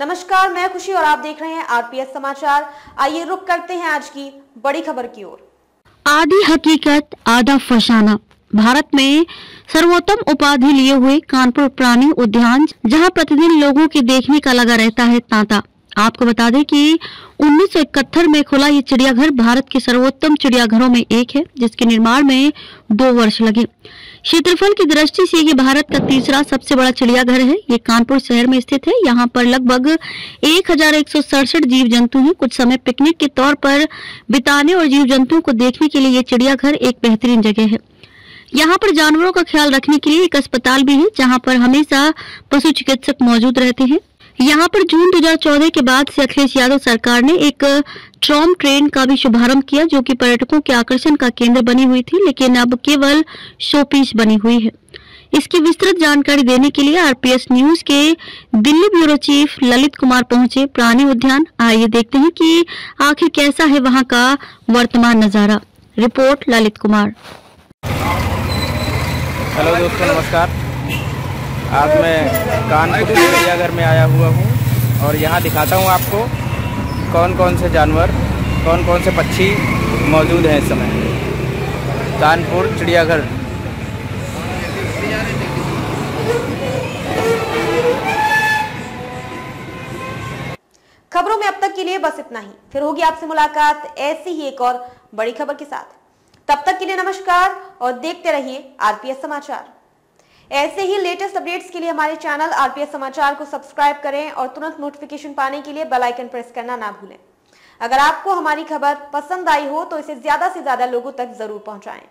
नमस्कार, मैं खुशी और आप देख रहे हैं आरपीएस समाचार। आइए रुक करते हैं आज की बड़ी खबर की ओर। आधी हकीकत, आधा फसाना। भारत में सर्वोत्तम उपाधि लिए हुए कानपुर प्राणी उद्यान, जहाँ प्रतिदिन लोगों के देखने का लगा रहता है तांता। आपको बता दें कि 1971 में खुला ये चिड़ियाघर भारत के सर्वोत्तम चिड़ियाघरों में एक है, जिसके निर्माण में दो वर्ष लगे। क्षेत्रफल की दृष्टि से ये भारत का तीसरा सबसे बड़ा चिड़ियाघर है। ये कानपुर शहर में स्थित है। यहाँ पर लगभग एक हज़ार एक सौ सड़सठ जीव जंतु हैं। कुछ समय पिकनिक के तौर पर बिताने और जीव जंतुओं को देखने के लिए ये चिड़ियाघर एक बेहतरीन जगह है। यहाँ पर जानवरों का ख्याल रखने के लिए एक अस्पताल भी है, जहाँ पर हमेशा पशु चिकित्सक मौजूद रहते हैं। यहाँ पर जून 2014 के बाद से अखिलेश यादव सरकार ने एक ट्रॉम ट्रेन का भी शुभारंभ किया, जो कि पर्यटकों के आकर्षण का केंद्र बनी हुई थी, लेकिन अब केवल शोपीस बनी हुई है। इसकी विस्तृत जानकारी देने के लिए आरपीएस न्यूज़ के दिल्ली ब्यूरो चीफ ललित कुमार पहुँचे। प्राणी उद्यान, आइए देखते हैं कि आखिर कैसा है वहाँ का वर्तमान नज़ारा। रिपोर्ट ललित कुमार। हेलो दोस्तों, नमस्कार। आज मैं कानपुर चिड़ियाघर में आया हुआ हूँ और यहाँ दिखाता हूँ आपको कौन कौन से जानवर, कौन कौन से पक्षी मौजूद हैं इस समय। कानपुर चिड़ियाघर। खबरों में अब तक के लिए बस इतना ही। फिर होगी आपसे मुलाकात ऐसी ही एक और बड़ी खबर के साथ। तब तक के लिए नमस्कार और देखते रहिए आरपीएस समाचार। ऐसे ही लेटेस्ट अपडेट्स के लिए हमारे चैनल आरपीएस समाचार को सब्सक्राइब करें और तुरंत नोटिफिकेशन पाने के लिए बेल आइकन प्रेस करना ना भूलें। अगर आपको हमारी खबर पसंद आई हो तो इसे ज़्यादा से ज़्यादा लोगों तक ज़रूर पहुंचाएँ।